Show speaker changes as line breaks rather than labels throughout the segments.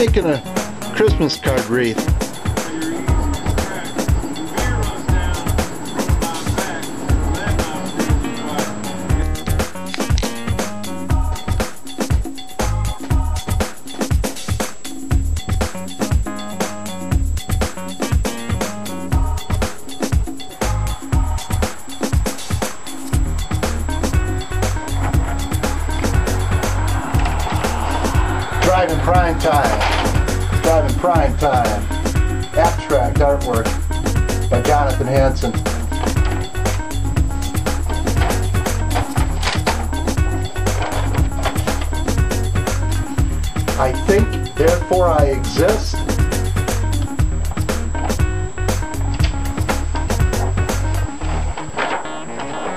making a Christmas card wreath. Driving Prime Time. Driving Prime Time. Abstract artwork by Jonathon Hansen. I think, therefore I exist.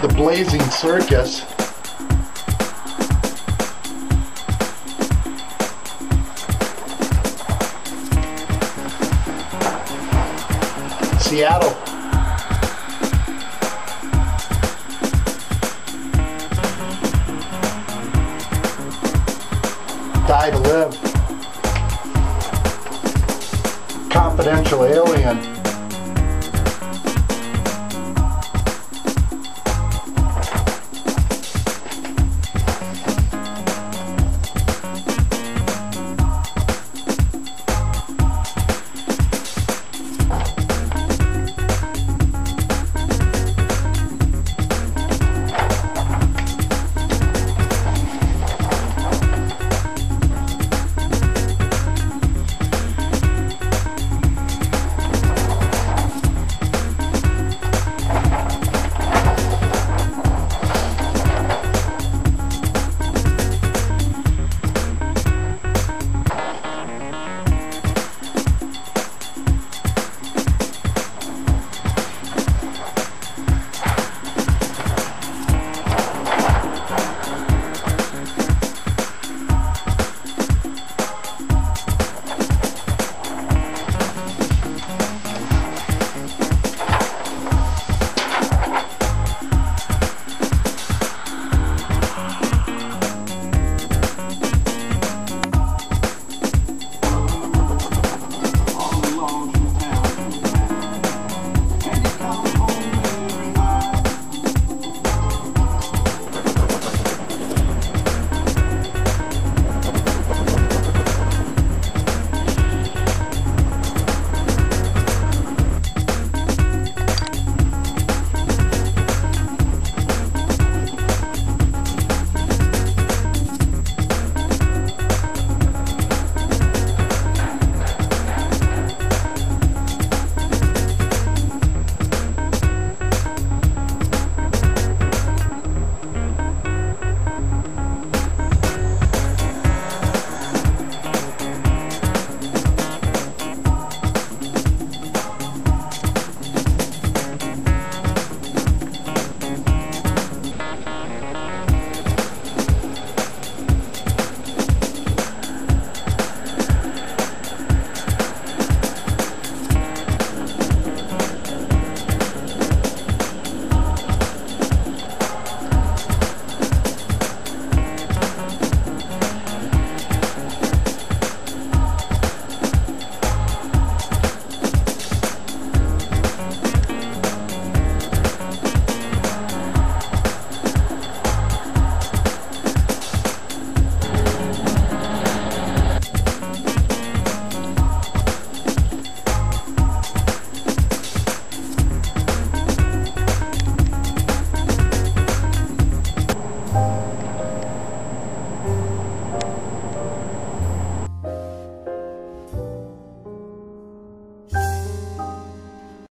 The Blazing Circus. Seattle. Die to live. Confidential alien.